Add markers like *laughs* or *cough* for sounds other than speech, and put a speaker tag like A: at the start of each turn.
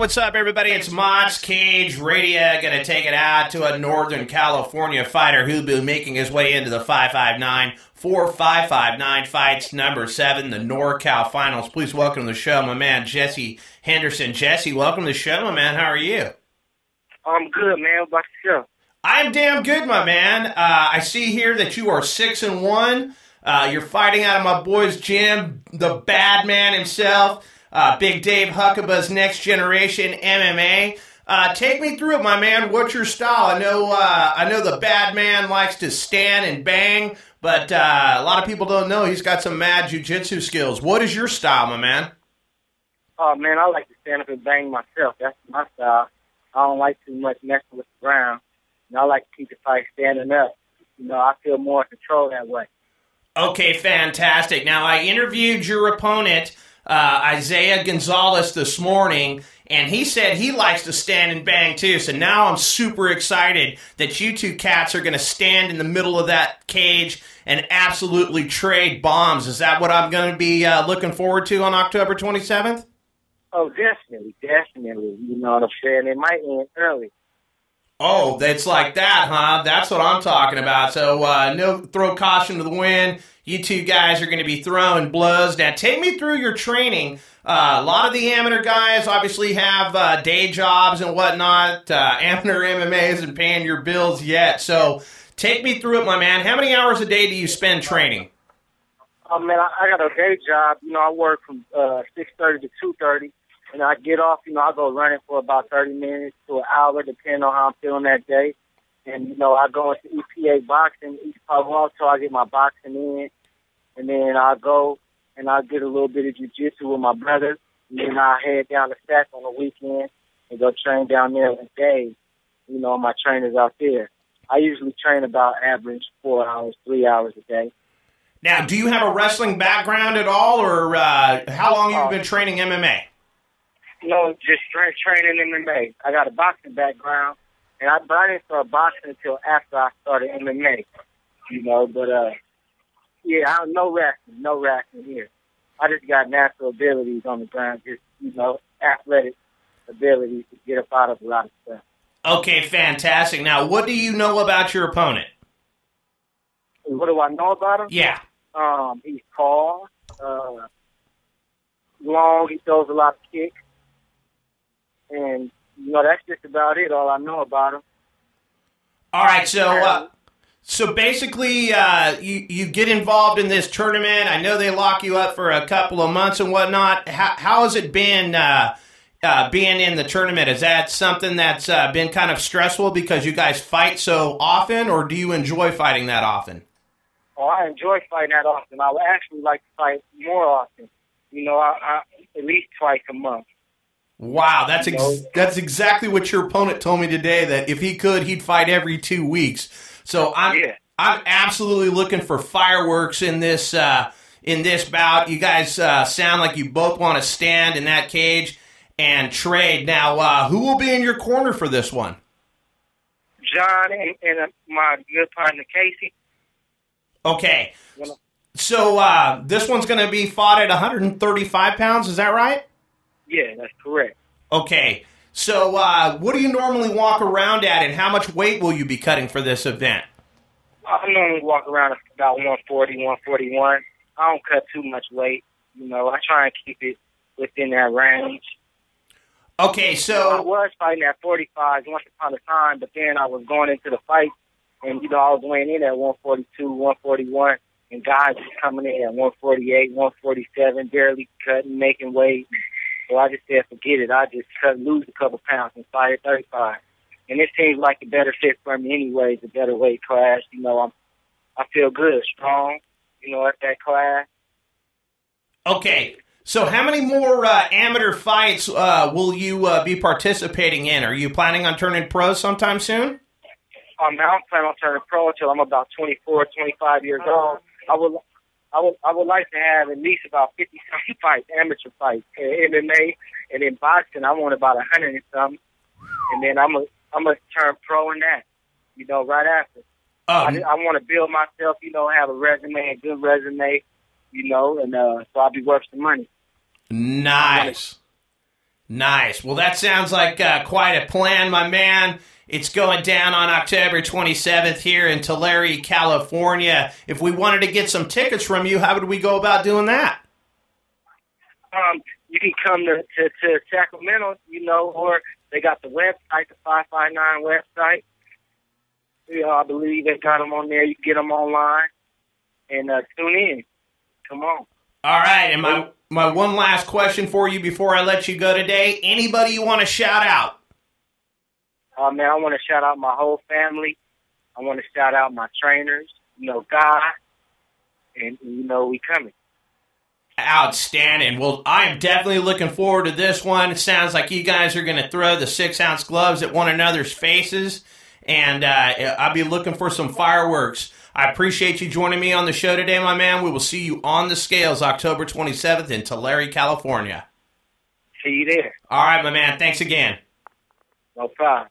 A: what's up, everybody? It's Mott's Cage Radio. Gonna take it out to a Northern California fighter who'll be making his way into the 559 4559 fights number seven, the NorCal finals. Please welcome to the show, my man Jesse Henderson. Jesse, welcome to the show, my man. How are you?
B: I'm good, man. What about yourself?
A: I'm damn good, my man. Uh, I see here that you are six and one. Uh, you're fighting out of my boy's gym, the bad man himself uh, Big Dave Huckaba's Next Generation MMA. Uh, take me through it, my man. What's your style? I know, uh, I know the bad man likes to stand and bang, but uh, a lot of people don't know he's got some mad jujitsu skills. What is your style, my man?
B: Oh man, I like to stand up and bang myself. That's my style. I don't like too much messing with the ground. And I like to keep the fight standing up. You know, I feel more in control that way.
A: Okay, fantastic. Now I interviewed your opponent uh, Isaiah Gonzalez this morning, and he said he likes to stand and bang too. So now I'm super excited that you two cats are going to stand in the middle of that cage and absolutely trade bombs. Is that what I'm going to be uh, looking forward to on October 27th?
B: Oh, definitely, definitely. You know what I'm saying? It might end early.
A: Oh, that's like that, huh? That's what I'm talking about. So, uh, no throw caution to the wind. You two guys are going to be throwing blows. Now, take me through your training. Uh, a lot of the amateur guys obviously have uh, day jobs and whatnot. Uh, *laughs* amateur MMA isn't paying your bills yet. So, take me through it, my man. How many hours a day do you spend training?
B: Oh, man, I, I got a day job. You know, I work from uh, 6.30 to 2.30 and I get off, you know, I go running for about 30 minutes to an hour, depending on how I'm feeling that day. And, you know, I go into EPA boxing, East Palo Alto, I get my boxing in, and then I go and I get a little bit of jiu-jitsu with my brother, and then I head down to Stack on the weekend and go train down there a day, you know, my trainers out there. I usually train about average four hours, three hours a day.
A: Now, do you have a wrestling background at all, or uh, how long have you been training MMA?
B: You know, just strength training MMA. I got a boxing background, and I but I didn't start boxing until after I started MMA. You know, but uh, yeah, I, no wrestling, no wrestling here. I just got natural abilities on the ground, just you know, athletic abilities to get up out of a lot of stuff.
A: Okay, fantastic. Now, what do you know about your opponent?
B: What do I know about him?
A: Yeah.
B: Um, he's tall, uh, long. He throws a lot of kicks. And, you know, that's just about it, all I know about him.
A: All right, so uh, so basically, uh, you you get involved in this tournament. I know they lock you up for a couple of months and whatnot. How, how has it been uh, uh, being in the tournament? Is that something that's uh, been kind of stressful because you guys fight so often, or do you enjoy fighting that often?
B: Oh, I enjoy fighting that often. I would actually like to fight more often. You know, I, I, at least twice a month.
A: Wow, that's ex- that's exactly what your opponent told me today. That if he could, he'd fight every two weeks. So I'm yeah. I'm absolutely looking for fireworks in this uh, in this bout. You guys uh, sound like you both want to stand in that cage and trade. Now, uh, who will be in your corner for this one?
B: John and, and uh, my good partner Casey.
A: Okay. So uh, this one's going to be fought at 135 pounds. Is that right?
B: Yeah, that's correct.
A: Okay. So, uh, what do you normally walk around at, and how much weight will you be cutting for this event?
B: I normally walk around at about 140, 141. I don't cut too much weight. You know, I try and keep it within that range.
A: Okay, so
B: I was fighting at 45 once upon a time, but then I was going into the fight, and you know I was weighing in at 142, 141, and guys was coming in at 148, 147, barely cutting, making weight. So I just said, forget it. I just cut lose a couple pounds and fight at 35. And it seems like a better fit for me anyways, a better weight class. You know, I'm, I feel good, strong, you know, at that class.
A: Okay. So how many more uh, amateur fights uh, will you uh, be participating in? Are you planning on turning pro sometime soon?
B: Um, I don't plan on turning pro until I'm about 24, 25 years old. I would I would I would like to have at least about fifty something *laughs* fights, amateur fights, uh, MMA, and in boxing I want about a hundred and something, and then I'm a I'm gonna turn pro in that, you know, right after. Um, I, I want to build myself, you know, have a resume, a good resume, you know, and uh, so I'll be worth some money.
A: Nice. Nice. Well, that sounds like uh, quite a plan, my man. It's going down on October 27th here in Tulare, California. If we wanted to get some tickets from you, how would we go about doing that?
B: Um, you can come to, to, to Sacramento, you know, or they got the website, the 559 website. You know, I believe they got them on there. You can get them online and uh, tune in. Come on.
A: All right, and my my one last question for you before I let you go today. Anybody you want to shout out?
B: Uh, man, I want to shout out my whole family. I want to shout out my trainers. You know, God, and you know we coming.
A: Outstanding. Well, I am definitely looking forward to this one. It sounds like you guys are going to throw the six ounce gloves at one another's faces, and uh, I'll be looking for some fireworks. I appreciate you joining me on the show today, my man. We will see you on the scales October 27th in Tulare, California.
B: See you there.
A: All right, my man. Thanks again.
B: No problem.